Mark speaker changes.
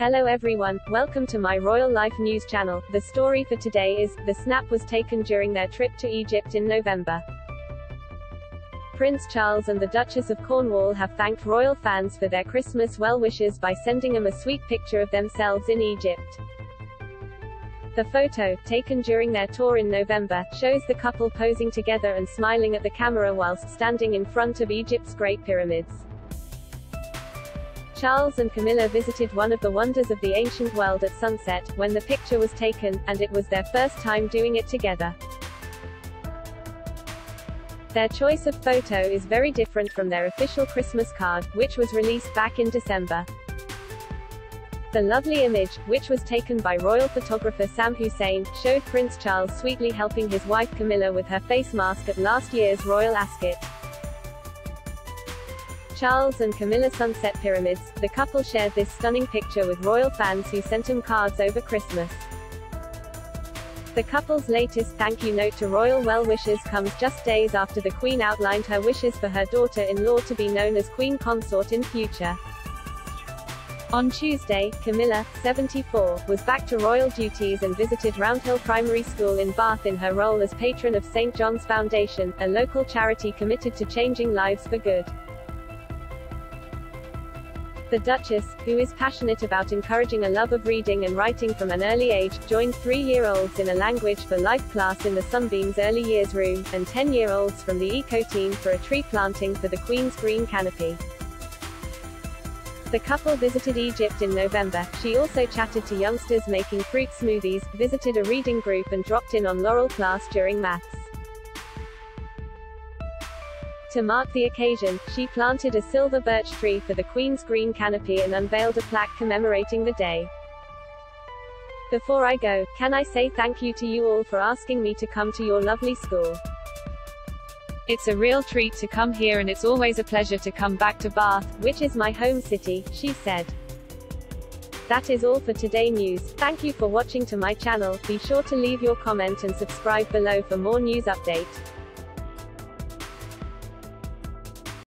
Speaker 1: Hello everyone, welcome to my Royal Life News channel. The story for today is, the snap was taken during their trip to Egypt in November. Prince Charles and the Duchess of Cornwall have thanked royal fans for their Christmas well wishes by sending them a sweet picture of themselves in Egypt. The photo, taken during their tour in November, shows the couple posing together and smiling at the camera whilst standing in front of Egypt's Great Pyramids. Charles and Camilla visited one of the wonders of the ancient world at sunset, when the picture was taken, and it was their first time doing it together. Their choice of photo is very different from their official Christmas card, which was released back in December. The lovely image, which was taken by royal photographer Samir Hussein, showed Prince Charles sweetly helping his wife Camilla with her face mask at last year's Royal Ascot. Charles and Camilla Sunset Pyramids, the couple shared this stunning picture with royal fans who sent them cards over Christmas. The couple's latest thank you note to royal well-wishers comes just days after the Queen outlined her wishes for her daughter-in-law to be known as Queen Consort in future. On Tuesday, Camilla, 74, was back to royal duties and visited Roundhill Primary School in Bath in her role as patron of St. John's Foundation, a local charity committed to changing lives for good. The Duchess, who is passionate about encouraging a love of reading and writing from an early age, joined three-year-olds in a Language for Life class in the Sunbeams Early Years Room, and 10-year-olds from the Eco Team for a tree planting for the Queen's Green Canopy. The couple visited Egypt in November. She also chatted to youngsters making fruit smoothies, visited a reading group and dropped in on Laurel class during maths. To mark the occasion, she planted a silver birch tree for the Queen's green canopy and unveiled a plaque commemorating the day. Before I go, can I say thank you to you all for asking me to come to your lovely school. It's a real treat to come here and it's always a pleasure to come back to Bath, which is my home city, she said. That is all for today news. Thank you for watching to my channel. Be sure to leave your comment and subscribe below for more news update.